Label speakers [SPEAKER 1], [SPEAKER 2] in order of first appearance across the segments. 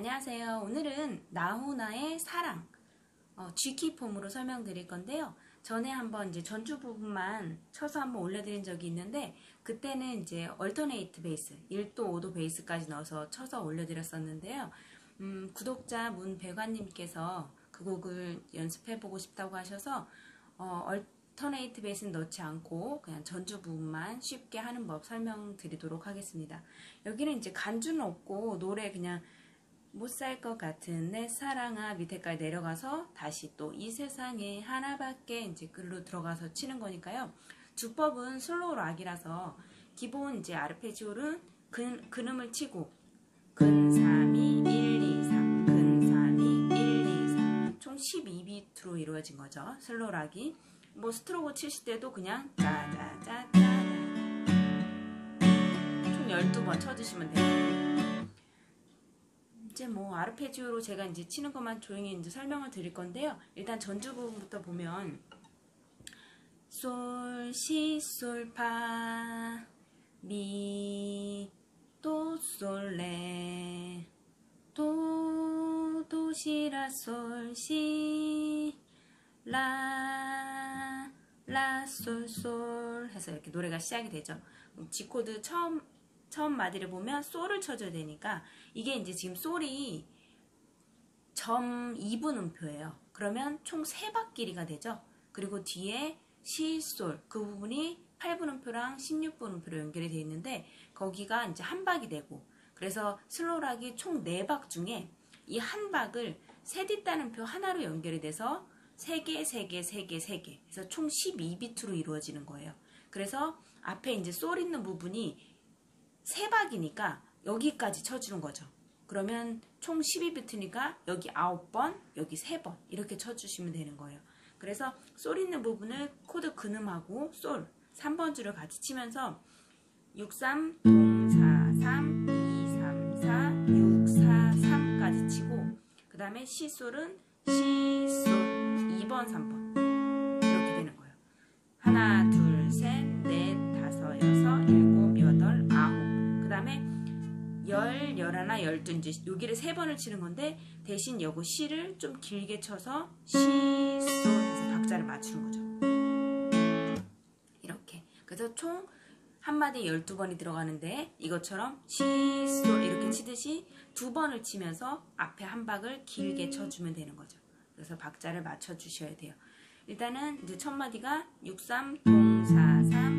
[SPEAKER 1] 안녕하세요. 오늘은 나훈아의 사랑 어, G키 폼으로 설명드릴 건데요. 전에 한번 이제 전주 부분만 쳐서 한번 올려드린 적이 있는데 그때는 이제 얼터네이트 베이스 1도 5도 베이스까지 넣어서 쳐서 올려드렸었는데요. 음, 구독자 문배관님께서 그 곡을 연습해보고 싶다고 하셔서 어, 얼터네이트 베이스는 넣지 않고 그냥 전주 부분만 쉽게 하는 법 설명드리도록 하겠습니다. 여기는 이제 간주는 없고 노래 그냥 못 살 것 같은 내 사랑아 밑에까지 내려가서 다시 또 이 세상에 하나밖에 이제 글로 들어가서 치는 거니까요. 주법은 slow rock이라서 기본 이제 아르페지오는 근, 근음을 치고 근 3, 2, 1, 2, 3, 근 3, 2, 1, 2, 3. 총 12비트로 이루어진 거죠. slow rock이. 뭐 스트로크 치실 때도 그냥 짜자자자 총 12번 쳐주시면 돼요. 이제 뭐 아르페지오로 제가 이제 치는 것만 조용히 이제 설명을 드릴 건데요. 일단 전주 부분부터 보면 솔, 시, 솔, 파, 미, 도, 솔, 레, 도, 도, 시, 라, 솔, 시, 라, 라, 솔, 솔 해서 이렇게 노래가 시작이 되죠. G 코드 처음 처음 마디를 보면 솔을 쳐줘야 되니까 이게 이제 지금 솔이 점 2분 음표예요. 그러면 총 3박 길이가 되죠. 그리고 뒤에 시, 솔 그 부분이 8분 음표랑 16분 음표로 연결이 되어 있는데 거기가 이제 한 박이 되고 그래서 slow rock이 총 4박 중에 이 한 박을 셋잇단음표 하나로 연결이 돼서 3개, 3개, 3개, 3개 그래서 총 12비트로 이루어지는 거예요. 그래서 앞에 이제 솔 있는 부분이 세 박이니까 여기까지 쳐주는 거죠. 그러면 총 12비트니까 여기 9번, 여기 3번 이렇게 쳐주시면 되는 거예요. 그래서 솔 있는 부분을 코드 근음하고 솔 3번 줄을 같이 치면서 6, 3, 동, 4, 3, 2, 3, 4, 6, 4, 3까지 치고 그 다음에 시솔은 시, 솔 2번, 3번 이렇게 되는 거예요. 하나, 둘, 셋, 넷, 열, 열하나, 열두 이제 여기를 세 번을 치는 건데 대신 요거 시를 좀 길게 쳐서 시, 소 해서 박자를 맞추는 거죠. 이렇게. 그래서 총 한마디 12번이 들어가는데 이것처럼 시, 소 이렇게 치듯이 두 번을 치면서 앞에 한 박을 길게 쳐주면 되는 거죠. 그래서 박자를 맞춰 주셔야 돼요. 일단은 이제 첫 마디가 6, 3, 동, 4, 3,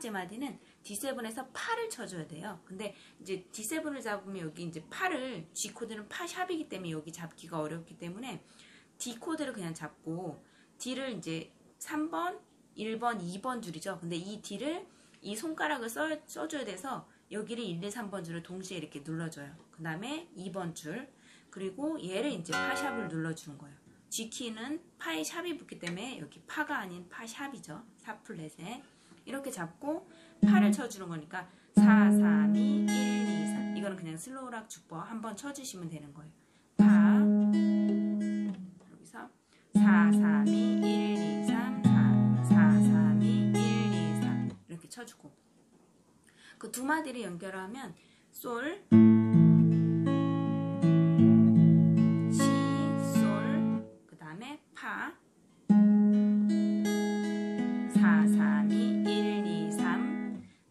[SPEAKER 1] 번째 마디는 D7에서 파를 쳐줘야 돼요. 근데 이제 D7을 잡으면 여기 이제 파를 G 코드는 파 샵이기 때문에 여기 잡기가 어렵기 때문에 D 코드를 그냥 잡고 뒤를 이제 3번, 1번, 2번 줄이죠. 근데 이 D를 이 손가락을 써, 써줘야 돼서 여기를 1, 2, 3번 줄을 동시에 이렇게 눌러줘요. 그 다음에 2번 줄 그리고 얘를 이제 파sharp을 눌러주는 거예요. G키는 파에 sharp이 붙기 때문에 여기 파가 아닌 파sharp이죠. 4fret에 이렇게 잡고 파를 쳐주는 거니까 4, 3, 2, 1, 2, 3 이거는 그냥 slow rock 주법 한번 쳐주시면 되는 거예요. 파. 여기서 4, 3, 2, 1, 2, 3 4, 4, 3, 2, 1, 2, 3 이렇게 쳐주고. 그 두 마디를 연결하면 솔파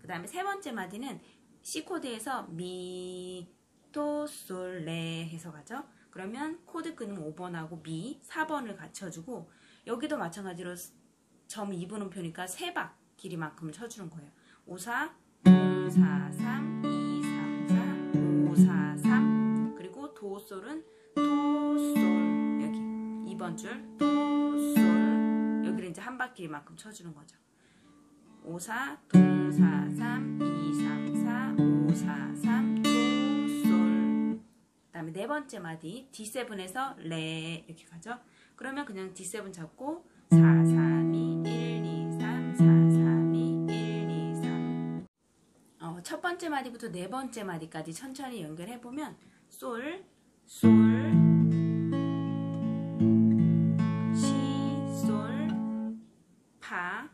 [SPEAKER 1] 다음에 세 번째 마디는 C 코드에서 미, 도, 솔, 레 해서 가죠. 그러면 코드 근음 5번하고 미, 4번을 같이 쳐주고 여기도 마찬가지로 점 2분 음표니까 3박 길이만큼을 쳐주는 거예요. 5, 4, 0, 4, 3, 2, 3, 4, 5, 4, 3 그리고 도, 솔은 도, 솔 2번 줄, 도, 솔. 여기를 이제 한 바퀴만큼 쳐주는 거죠. 5, 4, 동, 4, 3, 2, 3, 4, 5, 4, 3, 도, 솔. 그 다음에 네 번째 마디, D7에서 레 이렇게 가죠. 그러면 그냥 D7 잡고 4, 3, 2, 1, 2, 3, 4, 3, 2, 1, 2, 3. 어, 첫 번째 마디부터 네 번째 마디까지 천천히 연결해보면 솔, 솔, 파,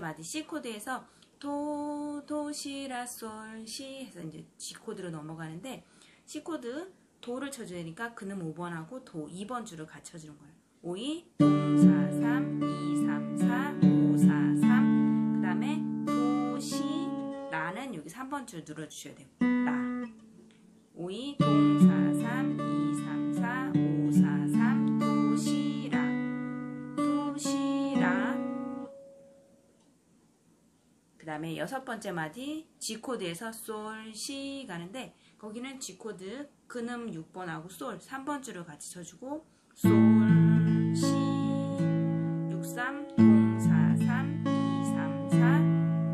[SPEAKER 1] 번째 마디 C 코드에서 도, 도, 시, 라, 솔, 시 해서 이제 G 코드로 넘어가는데 C 코드 도를 쳐줘야 되니까 근음 5번하고 도 2번 줄을 같이 쳐주는 거예요. 5, 2, 동, 4, 3, 2, 3, 4, 5, 4, 3. 그 다음에 도, 시, 라는 여기 3번 줄 눌러주셔야 돼요. 라. 5, 2, 동, 4, 다음에 여섯 번째 마디 G 코드에서 솔, 시 가는데 거기는 G 코드 근음 6번하고 솔 3번 줄을 같이 쳐주고 솔, 시, 6, 3, 동, 4, 3, 2, 3,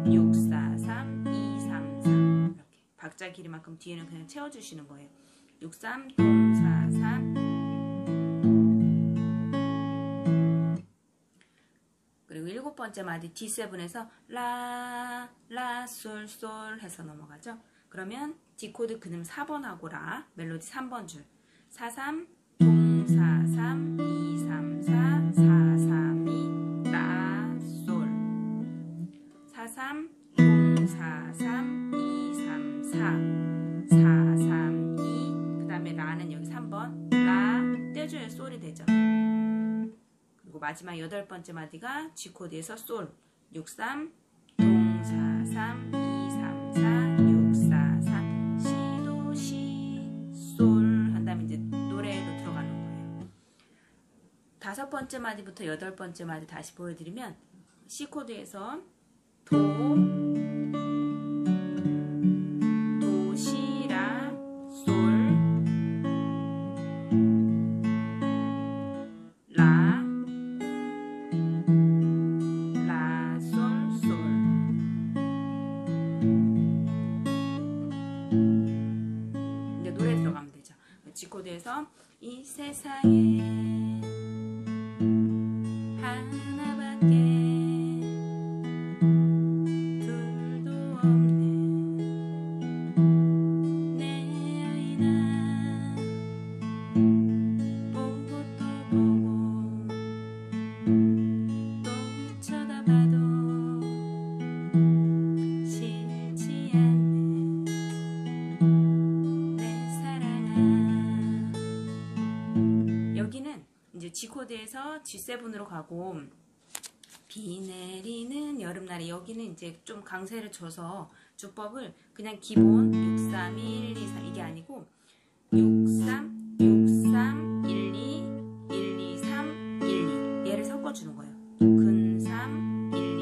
[SPEAKER 1] 4, 6, 4, 3, 2, 3, 3 이렇게 박자 길이만큼 뒤에는 그냥 채워주시는 거예요. 6, 3, 동, 4, 3 일곱 번째 마디 D7에서 라, 라, 솔, 솔 해서 넘어가죠. 그러면 D 코드 근음 4번하고 라, 멜로디 3번 줄. 4, 3, 동, 4, 3, 2, 3, 4, 4, 3, 2, 라, 솔. 4, 3, 동, 4, 3, 2, 3, 4, 4, 3, 2. 그 다음에 라는 여기 3번. 라, 떼줘야 솔이 되죠. 그리고 마지막 여덟 번째 마디가 G 코드에서 솔 6, 3, 동, 4, 3, 2, 3, 4, 6, 4, 3, 시, 도, 시, 솔 한 다음에 이제 노래로 들어가는 거예요. 다섯 번째 마디부터 여덟 번째 마디 다시 보여드리면 C 코드에서 도, 도, 세상에 하나밖에 11으로 가고 비 내리는 여름날에 여기는 이제 좀 강세를 줘서 주법을 그냥 기본 6, 3, 1, 2, 3 이게 아니고 6, 3, 6, 3, 1, 2, 1, 2, 3, 1, 2 얘를 섞어주는 거예요. 근 3, 1,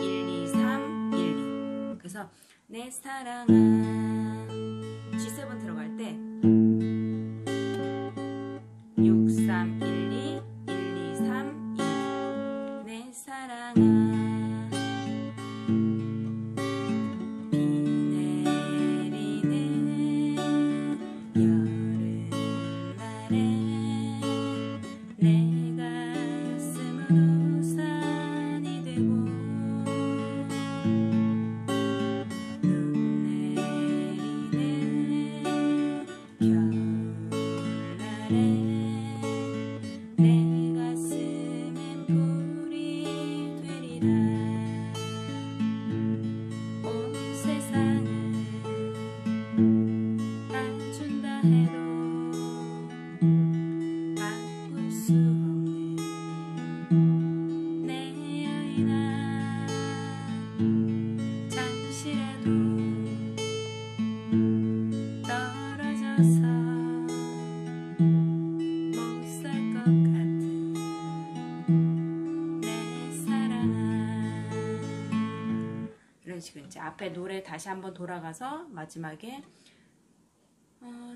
[SPEAKER 1] 2, 1, 2, 3, 1, 2 그래서 내 사랑아 앞에 노래 다시 한번 돌아가서 마지막에 어,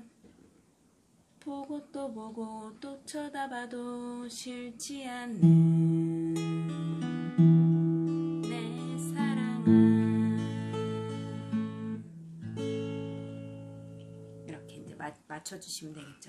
[SPEAKER 1] 보고 또 보고 또 쳐다봐도 싫지 않는 내 사랑아 이렇게 맞춰주시면 되겠죠.